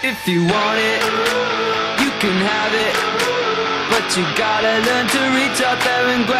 If you want it, you can have it. But you gotta learn to reach out there and grab